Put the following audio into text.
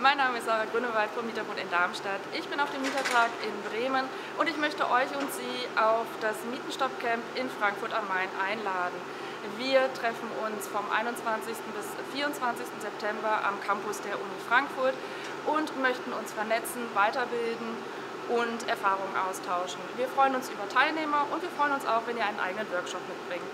Mein Name ist Sarah Grünewald vom Mieterbund in Darmstadt. Ich bin auf dem Mietertag in Bremen und ich möchte euch und Sie auf das Mietenstoppcamp in Frankfurt am Main einladen. Wir treffen uns vom 21. bis 24. September am Campus der Uni Frankfurt und möchten uns vernetzen, weiterbilden und Erfahrungen austauschen. Wir freuen uns über Teilnehmer und wir freuen uns auch, wenn ihr einen eigenen Workshop mitbringt.